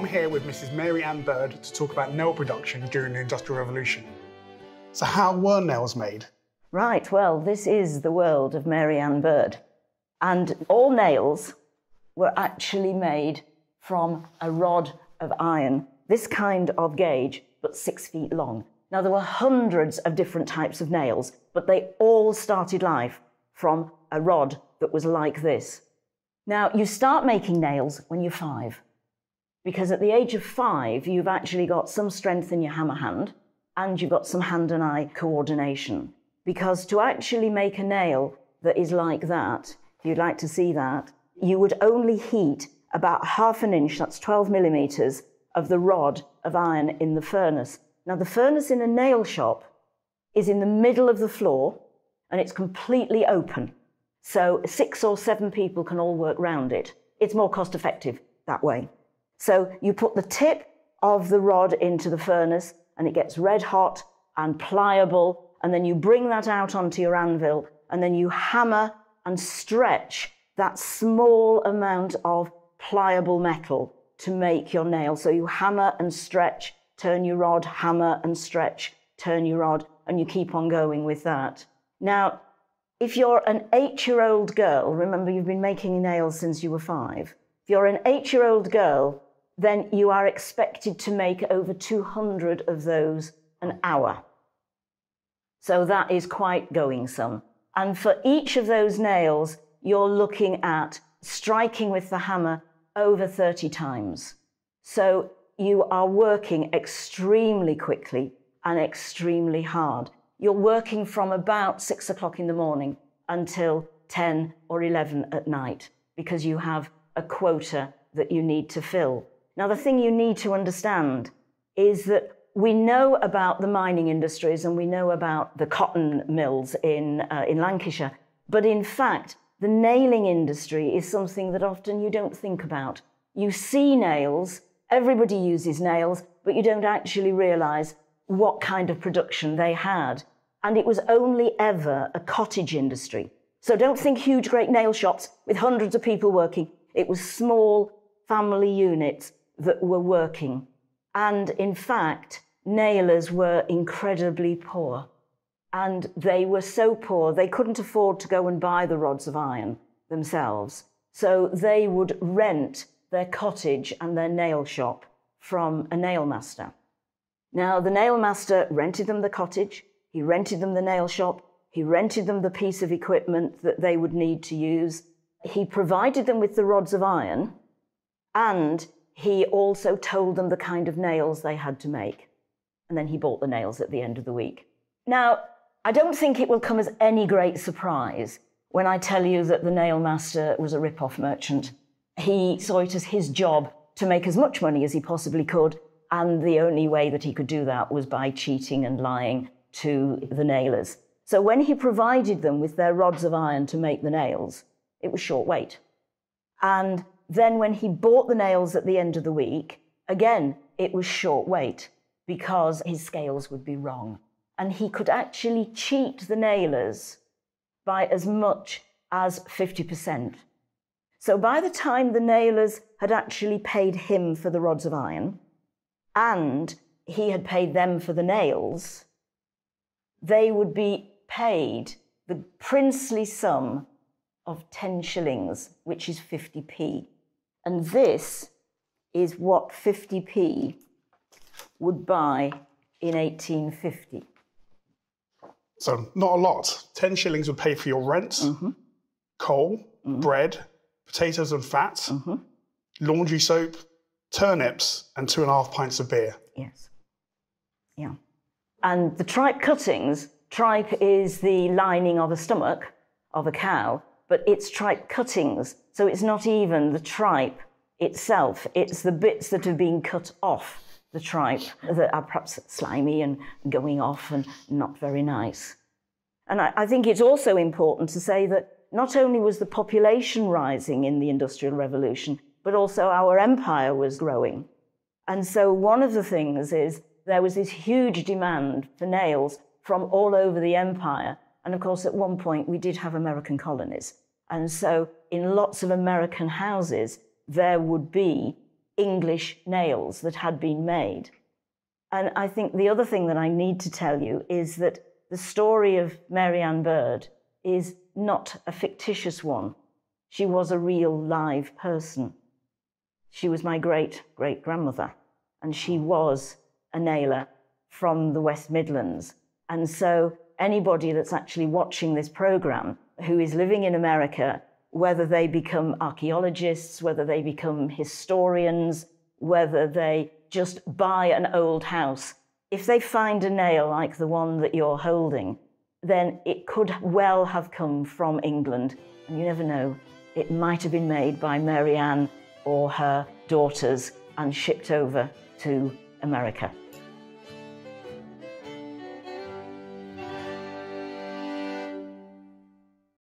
I'm here with Mrs. Mary Ann Bird to talk about nail production during the Industrial Revolution. So, how were nails made? Right, well, this is the world of Mary Ann Bird. And all nails were actually made from a rod of iron, this kind of gauge, but six feet long. Now, there were hundreds of different types of nails, but they all started life from a rod that was like this. Now, you start making nails when you're five because at the age of five, you've actually got some strength in your hammer hand and you've got some hand and eye coordination. Because to actually make a nail that is like that, if you'd like to see that, you would only heat about half an inch, that's 12 millimeters, of the rod of iron in the furnace. Now, the furnace in a nail shop is in the middle of the floor and it's completely open. So six or seven people can all work round it. It's more cost effective that way. So you put the tip of the rod into the furnace and it gets red hot and pliable. And then you bring that out onto your anvil and then you hammer and stretch that small amount of pliable metal to make your nail. So you hammer and stretch, turn your rod, hammer and stretch, turn your rod, and you keep on going with that. Now, if you're an eight year old girl, remember you've been making nails since you were five. If you're an eight year old girl then you are expected to make over 200 of those an hour. So that is quite going some. And for each of those nails, you're looking at striking with the hammer over 30 times. So you are working extremely quickly and extremely hard. You're working from about six o'clock in the morning until 10 or 11 at night because you have a quota that you need to fill. Now, the thing you need to understand is that we know about the mining industries and we know about the cotton mills in, uh, in Lancashire, but in fact, the nailing industry is something that often you don't think about. You see nails, everybody uses nails, but you don't actually realize what kind of production they had. And it was only ever a cottage industry. So don't think huge, great nail shops with hundreds of people working. It was small family units that were working. And in fact, nailers were incredibly poor. And they were so poor, they couldn't afford to go and buy the rods of iron themselves. So they would rent their cottage and their nail shop from a nail master. Now, the nail master rented them the cottage, he rented them the nail shop, he rented them the piece of equipment that they would need to use, he provided them with the rods of iron, and he also told them the kind of nails they had to make. And then he bought the nails at the end of the week. Now, I don't think it will come as any great surprise when I tell you that the nail master was a rip-off merchant. He saw it as his job to make as much money as he possibly could, and the only way that he could do that was by cheating and lying to the nailers. So when he provided them with their rods of iron to make the nails, it was short weight. And then, when he bought the nails at the end of the week, again, it was short weight because his scales would be wrong. And he could actually cheat the nailers by as much as 50%. So by the time the nailers had actually paid him for the rods of iron and he had paid them for the nails, they would be paid the princely sum of 10 shillings, which is 50p. And this is what 50p would buy in 1850. So, not a lot. 10 shillings would pay for your rent, mm-hmm. coal, mm-hmm. bread, potatoes and fat, mm-hmm. laundry soap, turnips, and two and a half pints of beer. Yes. Yeah. And the tripe cuttings, tripe is the lining of a stomach of a cow, but it's tripe cuttings. So it's not even the tripe itself, it's the bits that have been cut off the tripe that are perhaps slimy and going off and not very nice. And I, I think it's also important to say that not only was the population rising in the Industrial Revolution, but also our empire was growing. And so one of the things is there was this huge demand for nails from all over the empire. And of course, at one point, we did have American colonies. And so in lots of American houses, there would be English nails that had been made. And I think the other thing that I need to tell you is that the story of Mary Ann Bird is not a fictitious one. She was a real live person. She was my great great grandmother, and she was a nailer from the West Midlands. And so, anybody that's actually watching this program who is living in America, whether they become archaeologists, whether they become historians, whether they just buy an old house, if they find a nail like the one that you're holding, then it could well have come from England. And you never know, it might have been made by Mary Ann or her daughters and shipped over to America.